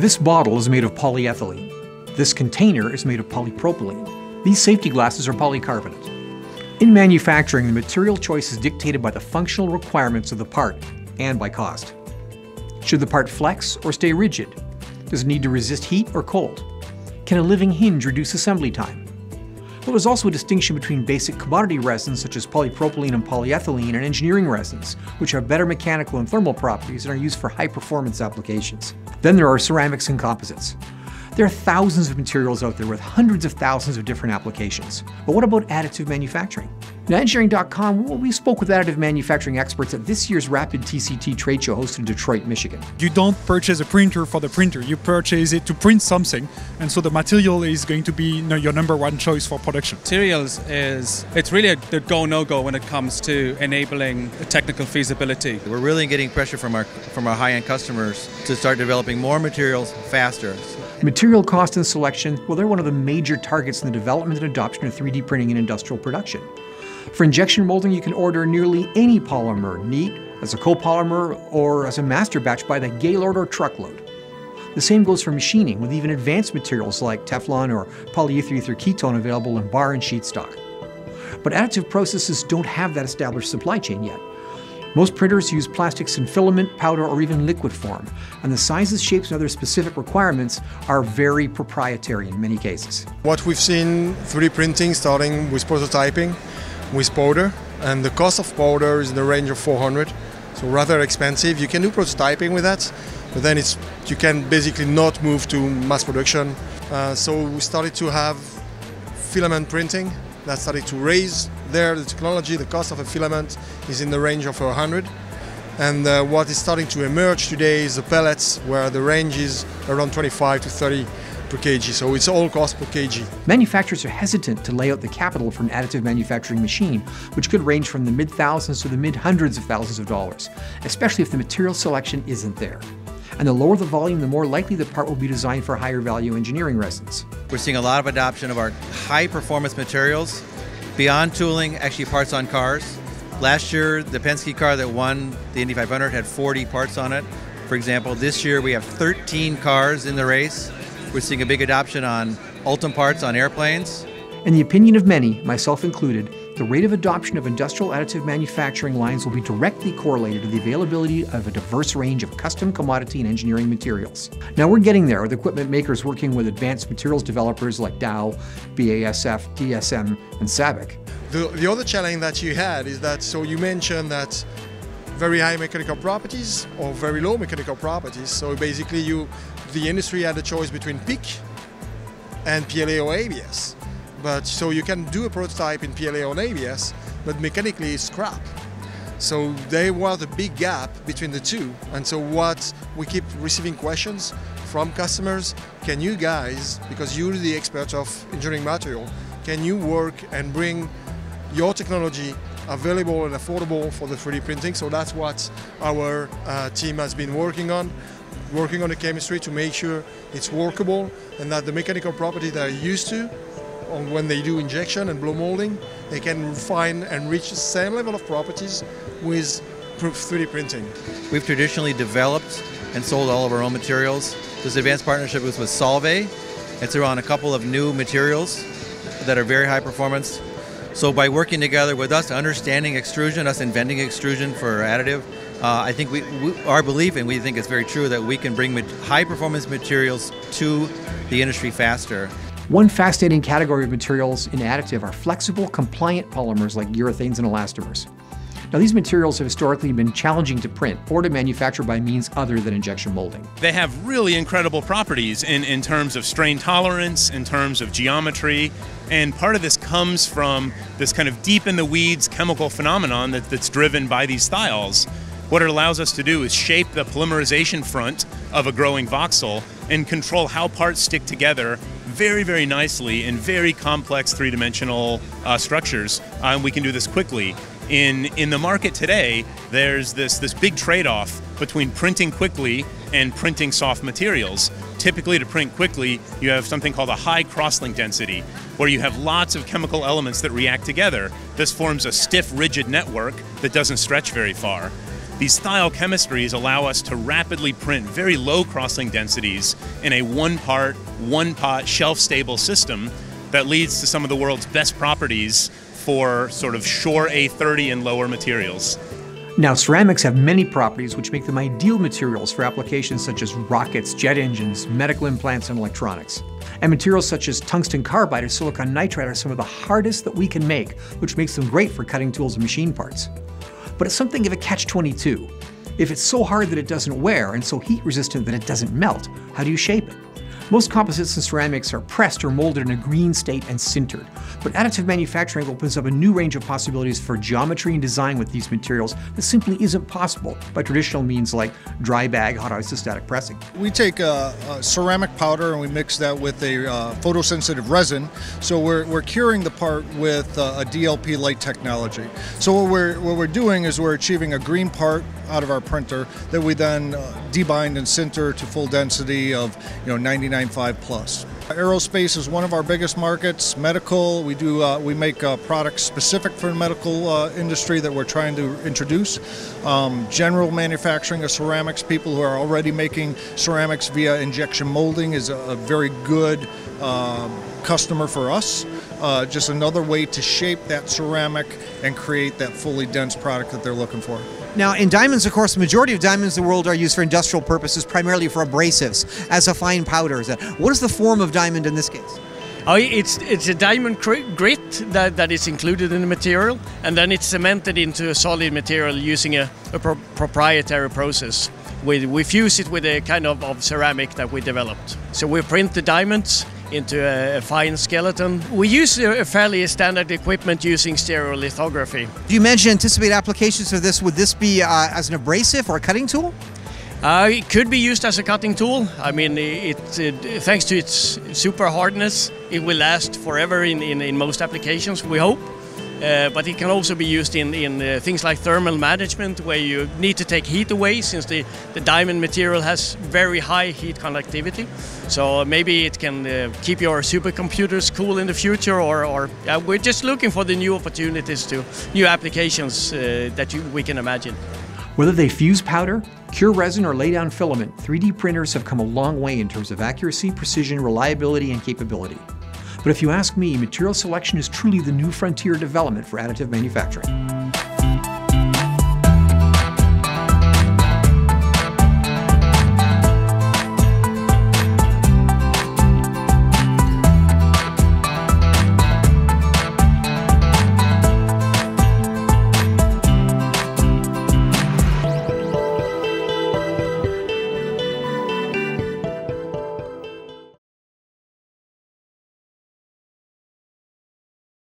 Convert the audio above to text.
This bottle is made of polyethylene. This container is made of polypropylene. These safety glasses are polycarbonate. In manufacturing, the material choice is dictated by the functional requirements of the part and by cost. Should the part flex or stay rigid? Does it need to resist heat or cold? Can a living hinge reduce assembly time? There's also a distinction between basic commodity resins such as polypropylene and polyethylene and engineering resins, which have better mechanical and thermal properties and are used for high performance applications. Then there are ceramics and composites. There are thousands of materials out there with hundreds of thousands of different applications. But what about additive manufacturing? Now, engineering.com, well, we spoke with additive manufacturing experts at this year's Rapid TCT trade show hosted in Detroit, Michigan. You don't purchase a printer for the printer, you purchase it to print something, and so the material is going to be you know, your number one choice for production. Materials is, it's really a, the go no go when it comes to enabling technical feasibility. We're really getting pressure from our, from our high end customers to start developing more materials faster. Material cost and selection, well, they're one of the major targets in the development and adoption of 3D printing in industrial production. For injection molding, you can order nearly any polymer, neat, as a copolymer, or as a master batch by the Gaylord or truckload. The same goes for machining, with even advanced materials like Teflon or polyether ether ketone available in bar and sheet stock. But additive processes don't have that established supply chain yet. Most printers use plastics in filament, powder, or even liquid form, and the sizes, shapes, and other specific requirements are very proprietary in many cases. What we've seen 3D printing starting with prototyping with powder, and the cost of powder is in the range of 400, so rather expensive. You can do prototyping with that, but then it's you can basically not move to mass production. Uh, so we started to have filament printing that started to raise there the technology. The cost of a filament is in the range of 100. And uh, what is starting to emerge today is the pellets, where the range is around 25 to 30 per kg, so it's all cost per kg. Manufacturers are hesitant to lay out the capital for an additive manufacturing machine, which could range from the mid thousands to the mid hundreds of thousands of dollars, especially if the material selection isn't there. And the lower the volume, the more likely the part will be designed for higher value engineering resins. We're seeing a lot of adoption of our high performance materials beyond tooling, actually parts on cars. Last year, the Penske car that won the Indy 500 had 40 parts on it. For example, this year we have 13 cars in the race we're seeing a big adoption on Ultem parts on airplanes. In the opinion of many, myself included, the rate of adoption of industrial additive manufacturing lines will be directly correlated to the availability of a diverse range of custom commodity and engineering materials. Now we're getting there with equipment makers working with advanced materials developers like Dow, BASF, DSM, and SABIC. The, the other challenge that you had is that, so you mentioned that very high mechanical properties or very low mechanical properties. So basically you the industry had a choice between PEEK and PLA or ABS. But so you can do a prototype in PLA or ABS, but mechanically it's crap. So there was a big gap between the two. And so what we keep receiving questions from customers, can you guys, because you're the expert of engineering material, can you work and bring your technology available and affordable for the 3D printing? So that's what our uh, team has been working on working on the chemistry to make sure it's workable and that the mechanical property they're used to when they do injection and blow molding, they can find and reach the same level of properties with 3D printing. We've traditionally developed and sold all of our own materials. This advanced partnership was with Solvay. It's around a couple of new materials that are very high performance. So by working together with us, understanding extrusion, us inventing extrusion for additive, uh, I think we, we, our belief, and we think it's very true, that we can bring high performance materials to the industry faster. One fascinating category of materials in additive are flexible, compliant polymers like urethanes and elastomers. Now, these materials have historically been challenging to print or to manufacture by means other than injection molding. They have really incredible properties in, in terms of strain tolerance, in terms of geometry, and part of this comes from this kind of deep in the weeds chemical phenomenon that, that's driven by these thiols. What it allows us to do is shape the polymerization front of a growing voxel and control how parts stick together very, very nicely in very complex three-dimensional uh, structures. And we can do this quickly. In, in the market today, there's this, this big trade-off between printing quickly and printing soft materials. Typically, to print quickly, you have something called a high crosslink density, where you have lots of chemical elements that react together. This forms a stiff, rigid network that doesn't stretch very far. These thiol chemistries allow us to rapidly print very low crosslink densities in a one part, one pot, shelf stable system that leads to some of the world's best properties for sort of Shore A30 and lower materials. Now, ceramics have many properties which make them ideal materials for applications such as rockets, jet engines, medical implants, and electronics. And materials such as tungsten carbide or silicon nitride are some of the hardest that we can make, which makes them great for cutting tools and machine parts. But it's something of a catch-22. If it's so hard that it doesn't wear and so heat resistant that it doesn't melt, how do you shape it? Most composites and ceramics are pressed or molded in a green state and sintered, but additive manufacturing opens up a new range of possibilities for geometry and design with these materials that simply isn't possible by traditional means like dry bag hot isostatic pressing. We take a, ceramic powder and we mix that with a uh, photosensitive resin, so we're, we're curing the part with uh, a DLP light technology. So what we're, what we're doing is we're achieving a green part out of our printer that we then uh, debind and sinter to full density of you know 99.5 plus. Aerospace is one of our biggest markets. Medical, we do uh, we make uh, products specific for the medical uh, industry that we're trying to introduce. Um, general manufacturing of ceramics, people who are already making ceramics via injection molding is a, a very good uh, customer for us. Uh, just another way to shape that ceramic and create that fully dense product that they're looking for. Now, in diamonds, of course, the majority of diamonds in the world are used for industrial purposes, primarily for abrasives, as a fine powder. What is the form of diamond in this case? Oh, it's it's a diamond grit that, that is included in the material, and then it's cemented into a solid material using a, a pro proprietary process. We, we fuse it with a kind of, of ceramic that we developed. So we print the diamonds into a, a, fine skeleton. We use a, fairly standard equipment using stereolithography. Do you mention anticipate applications of this? Would this be uh, as an abrasive or a cutting tool? Uh, it could be used as a cutting tool. I mean, it, it, thanks to its super hardness, it will last forever in, in, in most applications, we hope. Uh, but it can also be used in, in uh, things like thermal management where you need to take heat away since the, the diamond material has very high heat conductivity. So maybe it can uh, keep your supercomputers cool in the future or, or we're just looking for the new opportunities to new applications uh, that you, we can imagine. Whether they fuse powder, cure resin, or lay down filament, 3D printers have come a long way in terms of accuracy, precision, reliability, and capability. But if you ask me, material selection is truly the new frontier development for additive manufacturing.